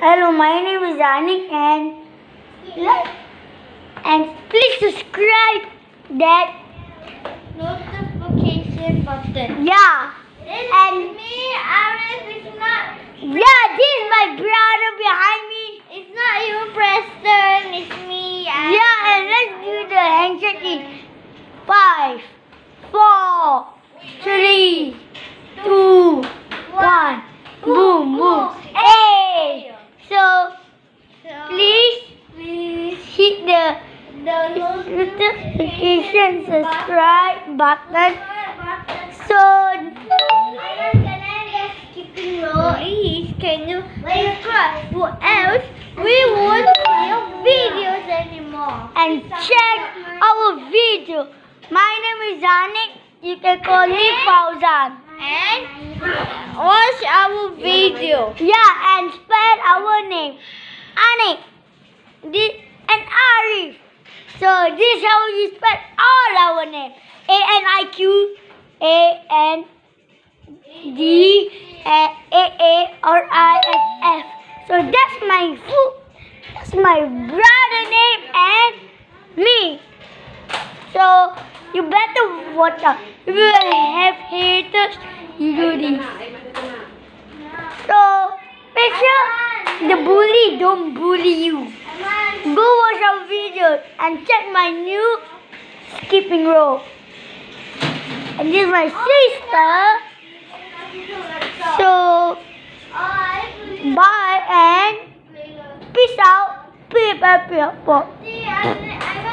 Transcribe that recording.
Hello, my name is Aniq and like and please subscribe that Notification button. yeah It's And- me, Arif. It's not. yeah this is my brother behind me It's not you, Preston. It's me. Arif. yeah and let's do the handshake in five four three two one boom boom hey so So, please please hit the the notification subscribe button so? Please, can you subscribe? Or else we won't see your videos anymore. and check our video. My name is Aniq. You can call me Fauzan. And watch our video. Yeah, and spell our name. Aniq. This. So this is how you spell all our name. A N I Q A N D A A A R I F F. So that's my full, that's my brother name and me. So you better watch out. If you have haters, you do this. So make sure the bully don't bully you. Go watch videos and check my new skipping rope. And this is my sister. So bye and peace out. Out. See you